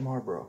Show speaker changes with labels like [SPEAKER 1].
[SPEAKER 1] Marlboro.